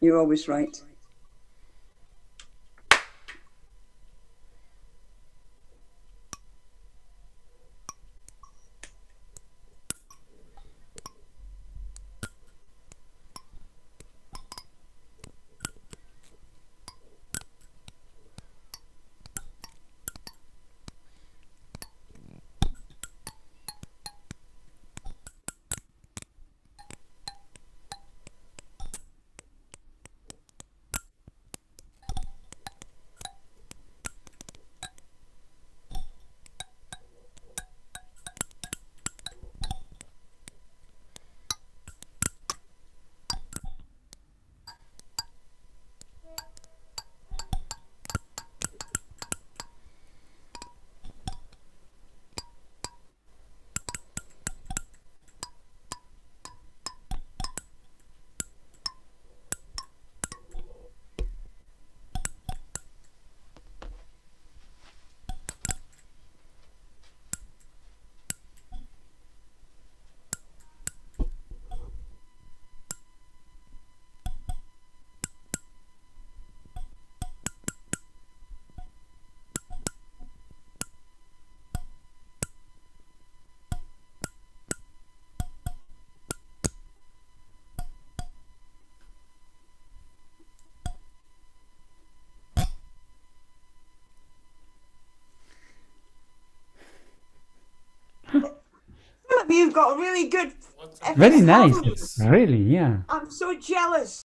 You're always right. You've got really good. Very nice. Really, yeah. I'm so jealous.